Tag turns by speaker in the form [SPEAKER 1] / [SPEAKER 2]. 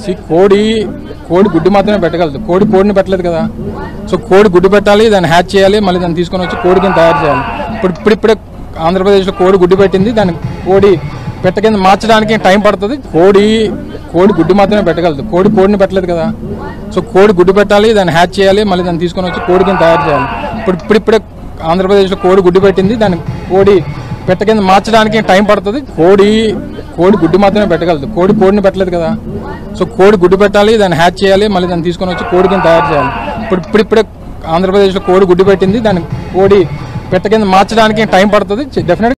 [SPEAKER 1] C కోడి కోడి గుడ్డు మాత్రమే పెట్టగలదు. కోడి కోడిని పెట్టలేదు కదా. సో కోడి గుడ్డు పెట్టాలి దాన్ని హ్యాచ్ చేయాలి మళ్ళీ దాన్ని తీసుకొని వచ్చి కోడి కింద తయారు చేయాలి. ఇప్పుడు ఇప్పుడు ఇప్పుడే ఆంధ్రప్రదేశ్లో కోడి గుడ్డు పెట్టింది దాన్ని కోడి పెట్ట కింద మార్చడానికి టైం పడుతుంది. కోడి కోడి గుడ్డు మాత్రమే పెట్టగలదు. కోడి కోడిని పెట్టలేదు కదా. సో కోడి గుడ్డు పెట్టాలి దాన్ని హ్యాచ్ చేయాలి మళ్ళీ దాన్ని తీసుకొని వచ్చి కోడి కింద తయారు చేయాలి. ఇప్పుడు ఇప్పుడు ఇప్పుడే ఆంధ్రప్రదేశ్లో కోడి గుడ్డు పెట్టింది దాన్ని కోడి పెట్ట కింద మార్చడానికి టైం పడుతుంది. కోడి కోడి గుడ్డు మాత్రమే పెట్టగలదు కోడి కోడిని పెట్టలేదు కదా. సో కోడి గుడ్డు పెట్టాలి దాన్ని హ్యాచ్ చేయాలి మళ్ళీ దాన్ని తీసుకొని వచ్చి కోడి కింద తయారు చేయాలి. ఇప్పుడు ఇప్పుడిప్పుడే ఆంధ్రప్రదేశ్లో కోడి గుడ్డు పెట్టింది. దాన్ని కోడి పెట్ట కింద మార్చడానికి టైం పడుతుంది. డెఫినెట్